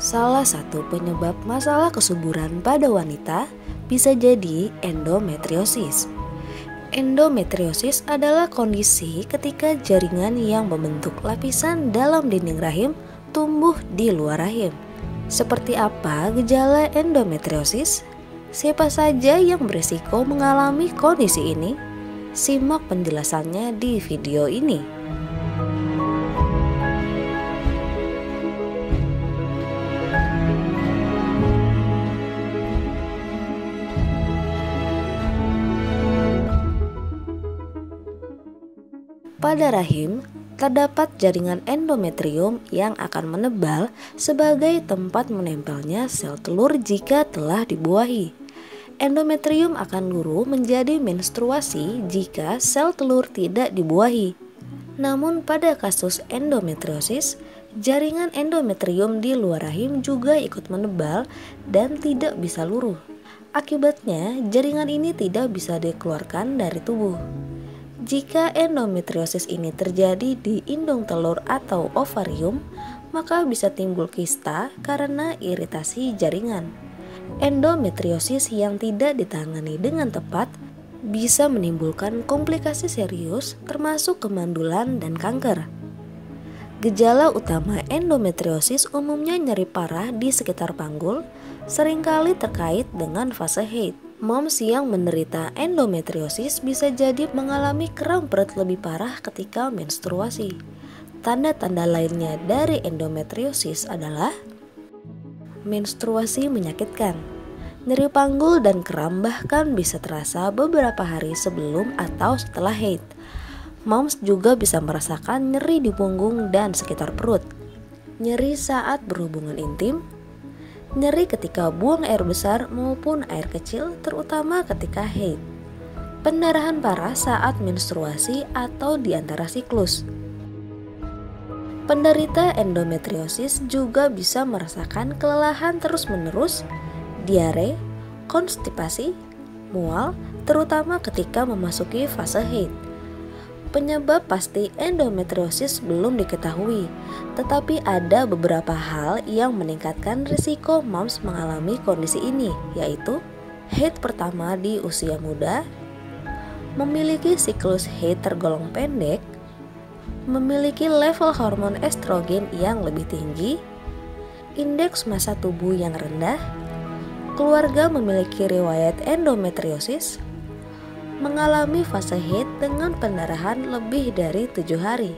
Salah satu penyebab masalah kesuburan pada wanita bisa jadi endometriosis. Endometriosis adalah kondisi ketika jaringan yang membentuk lapisan dalam dinding rahim tumbuh di luar rahim. Seperti apa gejala endometriosis? Siapa saja yang berisiko mengalami kondisi ini? Simak penjelasannya di video ini. Pada rahim, terdapat jaringan endometrium yang akan menebal sebagai tempat menempelnya sel telur jika telah dibuahi. Endometrium akan luruh menjadi menstruasi jika sel telur tidak dibuahi. Namun pada kasus endometriosis, jaringan endometrium di luar rahim juga ikut menebal dan tidak bisa luruh. Akibatnya, jaringan ini tidak bisa dikeluarkan dari tubuh. Jika endometriosis ini terjadi di indung telur atau ovarium, maka bisa timbul kista karena iritasi jaringan. Endometriosis yang tidak ditangani dengan tepat bisa menimbulkan komplikasi serius termasuk kemandulan dan kanker. Gejala utama endometriosis umumnya nyeri parah di sekitar panggul, sering kali terkait dengan fase haid. Moms yang menderita endometriosis bisa jadi mengalami kram perut lebih parah ketika menstruasi. Tanda-tanda lainnya dari endometriosis adalah menstruasi menyakitkan. Nyeri panggul dan kram bahkan bisa terasa beberapa hari sebelum atau setelah haid. Moms juga bisa merasakan nyeri di punggung dan sekitar perut. Nyeri saat berhubungan intim, nyeri ketika buang air besar maupun air kecil terutama ketika haid, pendarahan parah saat menstruasi atau di antara siklus. Penderita endometriosis juga bisa merasakan kelelahan terus-menerus, diare, konstipasi, mual, terutama ketika memasuki fase haid. Penyebab pasti endometriosis belum diketahui, tetapi ada beberapa hal yang meningkatkan risiko moms mengalami kondisi ini, yaitu haid pertama di usia muda, memiliki siklus haid tergolong pendek, memiliki level hormon estrogen yang lebih tinggi, indeks massa tubuh yang rendah, keluarga memiliki riwayat endometriosis, mengalami fase haid dengan pendarahan lebih dari tujuh hari.